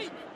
Right!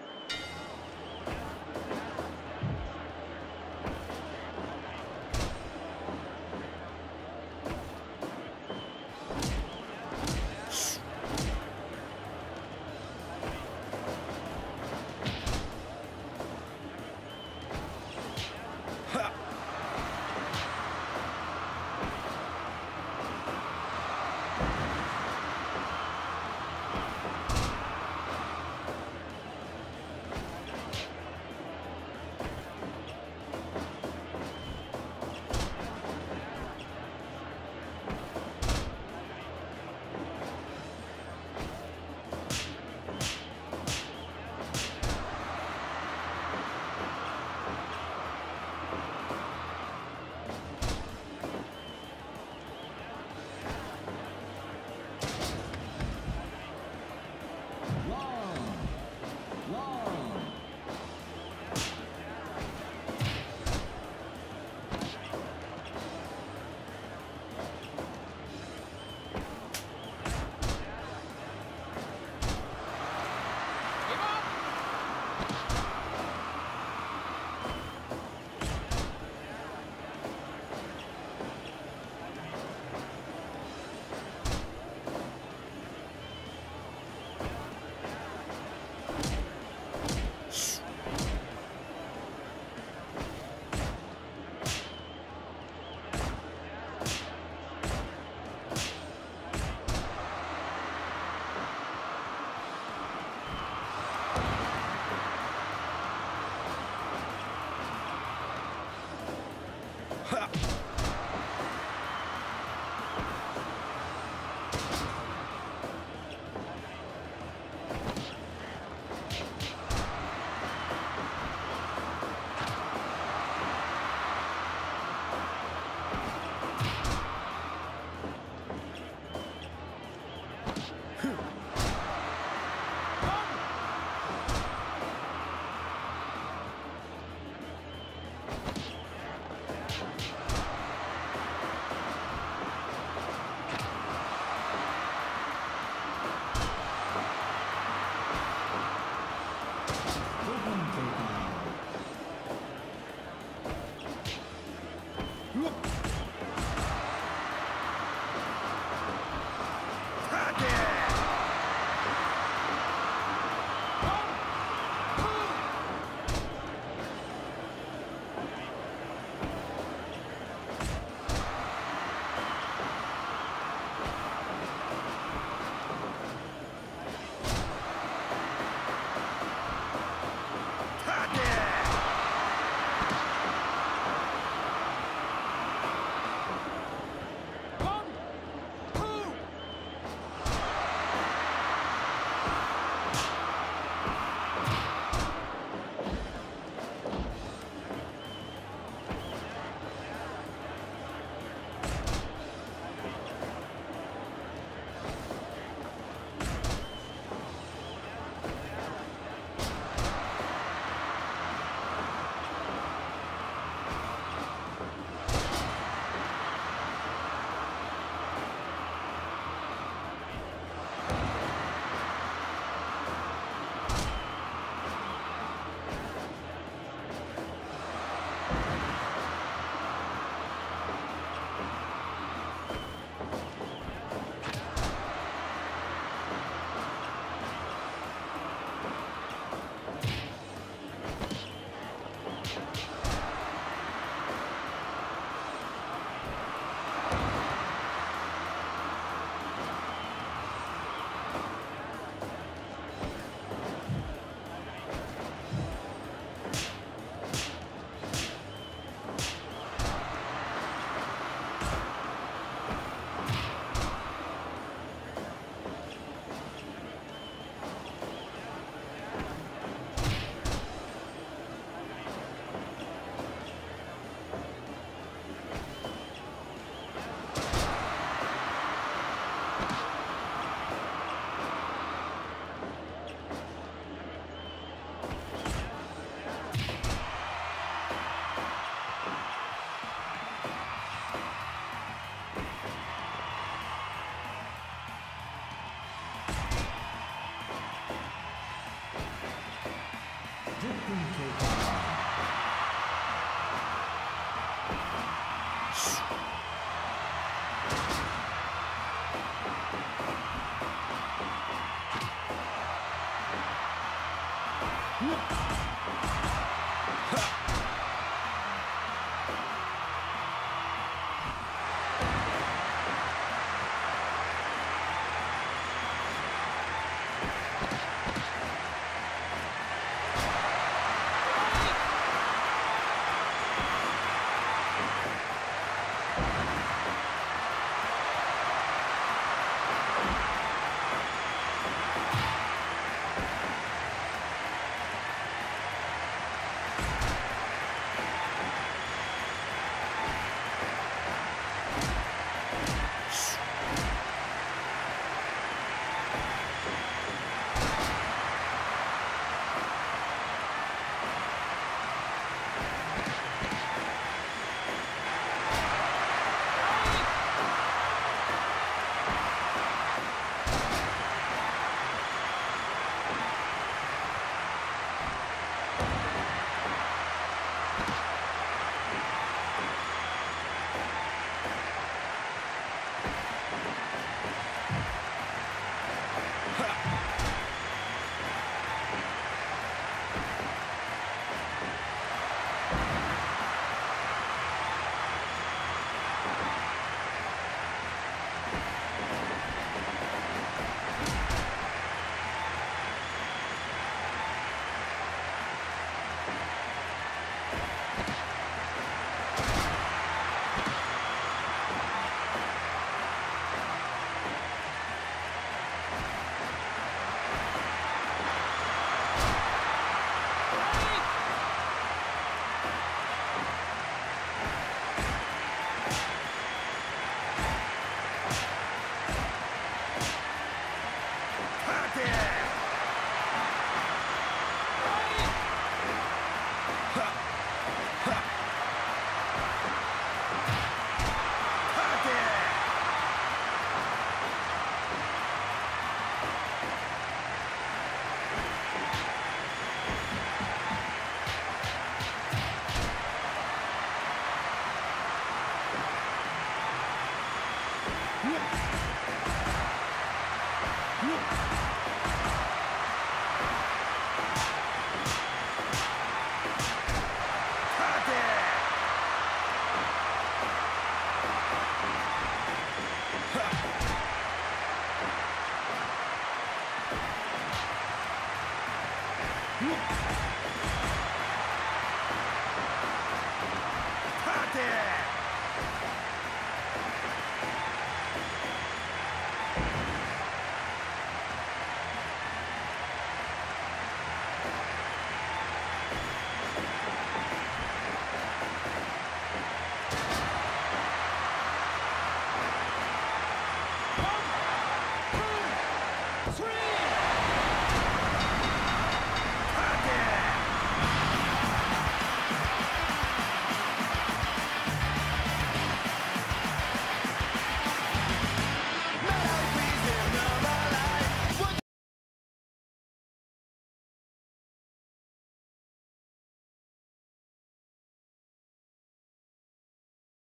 Fight! Whoop.